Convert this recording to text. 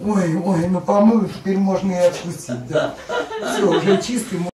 Ой, ой, ну помыл, теперь можно и отпустить, да. Все, уже чистый.